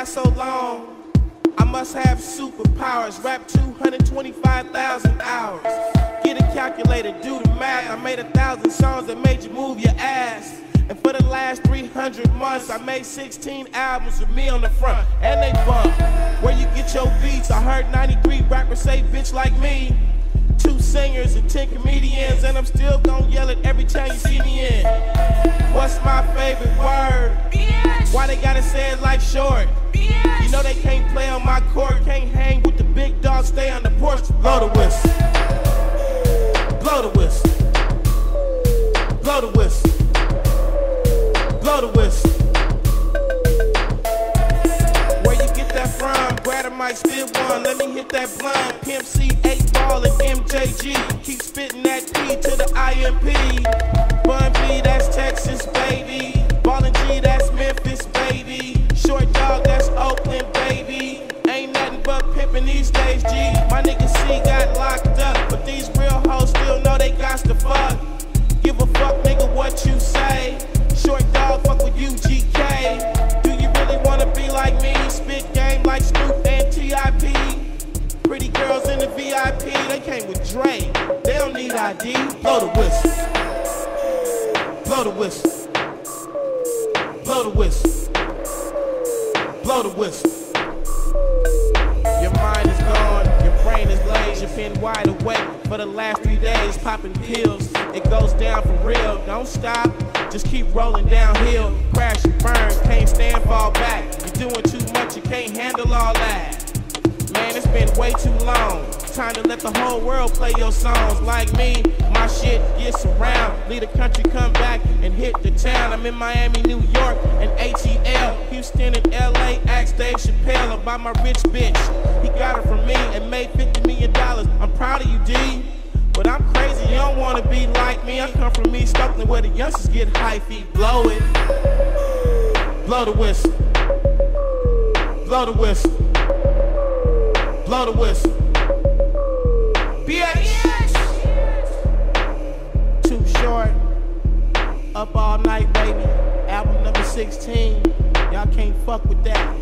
last so long. I must have superpowers. Rap 225,000 hours. Get a calculator, do the math. I made a thousand songs that made you move your ass. And for the last 300 months, I made 16 albums with me on the front, and they bump. Where you get your beats? I heard 93 rappers say bitch like me. Two singers and 10 comedians, and I'm still gonna yell it every time you see me in. What's my favorite word? Why they gotta say it like short? They can't play on my court, can't hang with the big dogs, stay on the porch. Blow the whistle. Blow the whistle. Blow the whistle. Blow the whistle. Where you get that from? Grab a mic, still one. Let me hit that blind. Pimp C, 8 ball, and days, G. My nigga C got locked up, but these real hoes still know they got to fuck. Give a fuck, nigga, what you say. Short dog, fuck with UGK. Do you really wanna be like me? Spit game like Snoop and TIP. Pretty girls in the VIP, they came with Dre. They don't need ID. Blow the whistle. Blow the whistle. Blow the whistle. Blow the whistle. Your mind been wide awake for the last three days, popping pills. It goes down for real. Don't stop, just keep rolling downhill. Crash and burn, can't stand, fall back. You're doing too much, you can't handle all that. Man, it's been way too long. Time to let the whole world play your songs. Like me, my shit gets around. Leave the country, come back and hit the town. I'm in Miami, New York, and ATL. Houston and LA, Dave Chappelle about my rich bitch. He got it from me and made 50 million dollars. I'm proud of you, D. But I'm crazy, you don't wanna be like me. I come from East Oakland where the youngsters get hyphy. Blow it. Blow the whistle. Blow the whistle. Blow the whistle. Bitch. Too short. Up all night, baby. Album number 16. Y'all can't fuck with that.